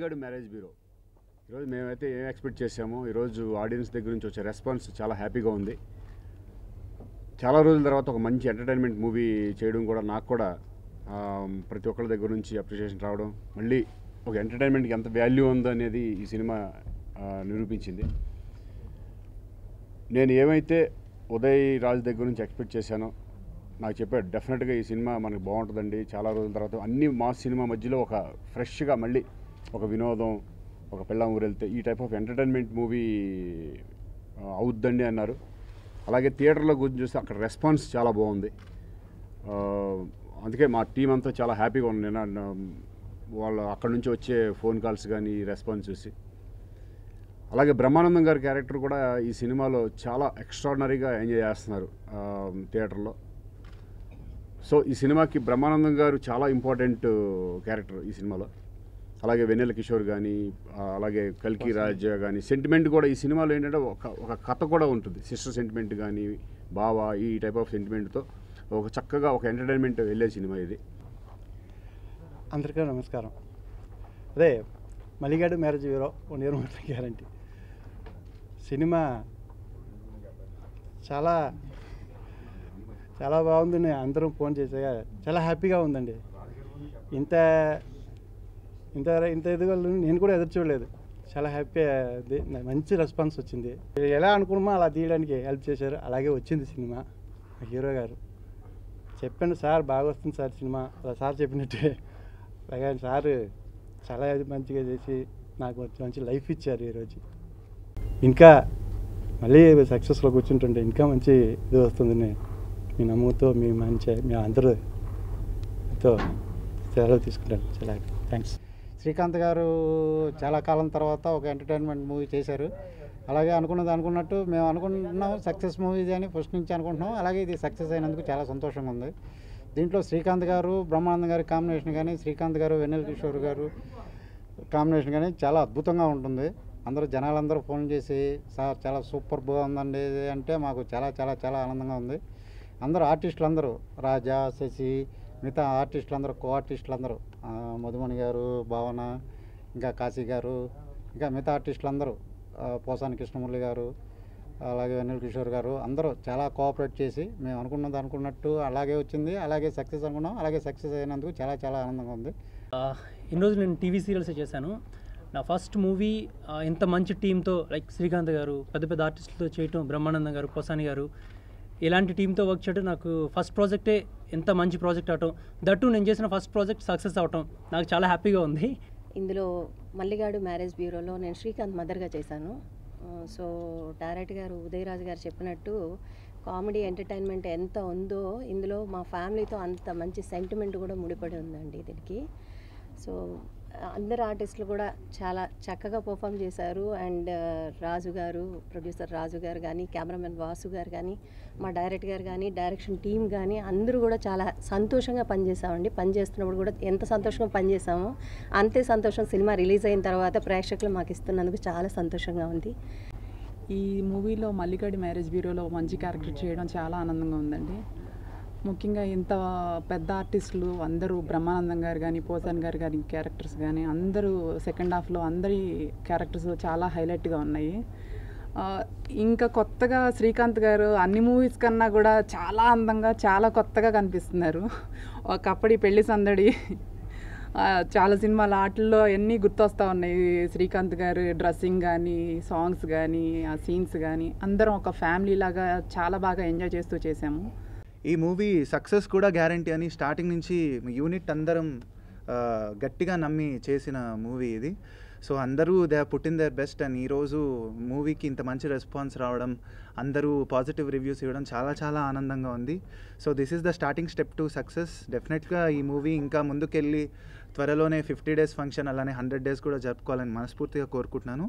గాడు marriage bureau. ఈరోజు మేమైతే ఏం ఎక్స్పెక్ట్ చేసామో ఈరోజు ఆడియన్స్ దగ్గర నుంచి వచ్చే రెస్పాన్స్ చాలా హ్యాపీగా ఉంది. చాలా రోజుల తర్వాత ఒక మంచి ఎంటర్టైన్మెంట్ మూవీ చేయడం కూడా నాకు కూడా ప్రతి ఒక్కరి దగ్గర నుంచి అప్రిషియేషన్ రావడం మళ్ళీ ఒక ఎంటర్టైన్మెంట్కి ఎంత వాల్యూ ఉందో అనేది ఈ సినిమా నిరూపించింది. నేను ఏమైతే ఉదయ్ రాజ్ దగ్గర నుంచి ఎక్స్పెక్ట్ చేశానో నాకు చెప్పాడు డెఫినెట్గా ఈ సినిమా మనకు బాగుంటుందండి. చాలా రోజుల తర్వాత అన్ని మా సినిమా మధ్యలో ఒక ఫ్రెష్గా మళ్ళీ ఒక వినోదం ఒక పిల్లం ఊరెళ్తే ఈ టైప్ ఆఫ్ ఎంటర్టైన్మెంట్ మూవీ అవుద్దండి అన్నారు. అలాగే థియేటర్లో గురించి చూస్తే అక్కడ రెస్పాన్స్ చాలా బాగుంది. అందుకే మా టీం అంతా చాలా హ్యాపీగా ఉంది. నేను వాళ్ళు అక్కడ నుంచి వచ్చే ఫోన్ కాల్స్ కానీ రెస్పాన్స్ చూసి. అలాగే బ్రహ్మానందం గారి క్యారెక్టర్ కూడా ఈ సినిమాలో చాలా ఎక్స్ట్రాడినరీగా ఎంజాయ్ చేస్తున్నారు థియేటర్లో. సో ఈ సినిమాకి బ్రహ్మానందం గారు చాలా ఇంపార్టెంట్ క్యారెక్టర్ ఈ సినిమాలో. అలాగే వెన్నెల కిషోర్ కానీ అలాగే కల్కి రాజ్ కానీ సెంటిమెంట్ కూడా ఈ సినిమాలో ఏంటంటే ఒక ఒక కథ కూడా ఉంటుంది. సిస్టర్ సెంటిమెంట్ కానీ బావ ఈ టైప్ ఆఫ్ సెంటిమెంట్తో ఒక చక్కగా ఒక ఎంటర్టైన్మెంట్ వెళ్ళే సినిమా ఇది. అందరికీ నమస్కారం. అదే Maligadu marriage bureau one year మాత్రం గ్యారంటీ సినిమా చాలా చాలా బాగుందని అందరం ఫోన్ చేసాక చాలా హ్యాపీగా ఉందండి. ఇంత ఇంత ఇంత ఎదుగు నేను కూడా ఎదురు చూడలేదు. చాలా హ్యాపీ అది మంచి రెస్పాన్స్ వచ్చింది. ఎలా అనుకున్నామో అలా తీయడానికి హెల్ప్ చేశారు. అలాగే వచ్చింది సినిమా. మా హీరో గారు. చెప్పాను సార్ బాగా వస్తుంది సార్ సినిమా. అలా సార్ చెప్పినట్టే. అలాగే సార్ చాలా మంచిగా చేసి నాకు మంచి- లైఫ్ ఇచ్చారు ఈరోజు ఇంకా మళ్ళీ సక్సెస్లో కూర్చుంటుంటే ఇంకా మంచి ఇది వస్తుందని మీ నమ్ముతో మీ మంచి మీ అందరూతో సెలవు తీసుకుంటాను. చాలా థ్యాంక్స్ శ్రీకాంత్ గారు చాలా కాలం తర్వాత ఒక ఎంటర్టైన్మెంట్ మూవీ చేశారు. అలాగే అనుకున్నది అనుకున్నట్టు మేము అనుకుంటున్నాం సక్సెస్ మూవీ అని ఫస్ట్ నుంచి అనుకుంటున్నాం. అలాగే ఇది సక్సెస్ అయినందుకు చాలా సంతోషంగా ఉంది. దీంట్లో శ్రీకాంత్ గారు బ్రహ్మానందం గారి కాంబినేషన్ కానీ శ్రీకాంత్ గారు వెన్నెల కిషోర్ గారు కాంబినేషన్ కానీ చాలా అద్భుతంగా ఉంటుంది. అందరూ జనాలందరూ ఫోన్ చేసి సార్ చాలా సూపర్ బాగుందండి అంటే మాకు చాలా చాలా చాలా ఆనందంగా ఉంది. అందరూ ఆర్టిస్టులు అందరూ రాజా శశి మిగతా ఆర్టిస్టులు అందరూ కో ఆర్టిస్టులు అందరూ మధుమణి గారు భావన ఇంకా కాశీ గారు ఇంకా మిగతా ఆర్టిస్టులు అందరూ పోసాని కృష్ణమురళి గారు అలాగే వెన్నెల కిషోర్ గారు అందరూ చాలా కోఆపరేట్ చేసి మేము అనుకున్నది అనుకున్నట్టు అలాగే వచ్చింది అలాగే సక్సెస్ అనుకున్నాం అలాగే సక్సెస్ అయినందుకు చాలా చాలా ఆనందంగా ఉంది. ఈరోజు ఇన్ని రోజులు నేను టీవీ సీరియల్స్ చేశాను. నా ఫస్ట్ మూవీ ఇంత మంచి టీంతో లైక్ శ్రీకాంత్ గారు పెద్ద పెద్ద ఆర్టిస్టులతో చేయటం బ్రహ్మానందం గారు పోసాని గారు ఇలాంటి టీంతో వర్క్ చేయడం నాకు ఫస్ట్ ప్రాజెక్టే ఎంత మంచి ప్రాజెక్ట్ అవటం. దట్టు నేను చేసిన ఫస్ట్ ప్రాజెక్ట్ సక్సెస్ అవటం. నాకు చాలా హ్యాపీగా ఉంది. ఇందులో మల్లిగాడు మ్యారేజ్ బ్యూరోలో నేను శ్రీకాంత్ మదర్గా చేశాను. సో డైరెక్ట్ గారు ఉదయరాజు గారు చెప్పినట్టు కామెడీ ఎంటర్టైన్మెంట్ ఎంత ఉందో ఇందులో మా ఫ్యామిలీతో అంత మంచి సెంటిమెంట్ కూడా ముడిపడి ఉందండి దీనికి. సో అందరు ఆర్టిస్టులు కూడా చాలా చక్కగా పర్ఫామ్ చేశారు. అండ్ రాజు గారు ప్రొడ్యూసర్ రాజు గారు కానీ కెమెరామెన్ వాసు గారు కానీ మా డైరెక్టర్ గారు కానీ డైరెక్షన్ టీం కానీ అందరూ కూడా చాలా సంతోషంగా పనిచేసామండి పనిచేస్తున్నప్పుడు కూడా ఎంత సంతోషంగా పనిచేసామో అంతే సంతోషం సినిమా రిలీజ్ అయిన తర్వాత ప్రేక్షకులు మాకు ఇస్తున్నందుకు చాలా సంతోషంగా ఉంది. ఈ మూవీలో మల్లికాడి మ్యారేజ్ బ్యూరోలో మంచి క్యారెక్టర్ చేయడం చాలా ఆనందంగా ఉందండి. ముఖ్యంగా ఇంత పెద్ద ఆర్టిస్టులు అందరూ బ్రహ్మానందం గారు కానీ పోసాన్ గారు కానీ క్యారెక్టర్స్ కానీ అందరూ సెకండ్ హాఫ్లో అందరి క్యారెక్టర్స్ చాలా హైలైట్గా ఉన్నాయి. ఇంకా కొత్తగా శ్రీకాంత్ గారు అన్ని మూవీస్ కన్నా కూడా చాలా అందంగా చాలా కొత్తగా కనిపిస్తున్నారు. ఒకప్పటి పెళ్ళి సందడి చాలా సినిమాల ఆటల్లో ఎన్ని గుర్తొస్తూ ఉన్నాయి. శ్రీకాంత్ గారు డ్రెస్సింగ్ కానీ సాంగ్స్ కానీ ఆ సీన్స్ కానీ అందరం ఒక ఫ్యామిలీ లాగా చాలా బాగా ఎంజాయ్ చేస్తూ చేసాము ఈ మూవీ సక్సెస్ కూడా గ్యారంటీ అని స్టార్టింగ్ నుంచి యూనిట్ అందరం గట్టిగా నమ్మి చేసిన మూవీ ఇది. సో అందరూ they putting their best and ఈరోజు మూవీకి ఇంత మంచి రెస్పాన్స్ రావడం అందరూ పాజిటివ్ రివ్యూస్ ఇవ్వడం చాలా చాలా ఆనందంగా ఉంది. So this is the starting step to success. డెఫినెట్గా ఈ మూవీ ఇంకా ముందుకెళ్ళి త్వరలోనే ఫిఫ్టీ డేస్ ఫంక్షన్ అలానే హండ్రెడ్ డేస్ కూడా జరుపుకోవాలని మనస్ఫూర్తిగా కోరుకుంటున్నాను.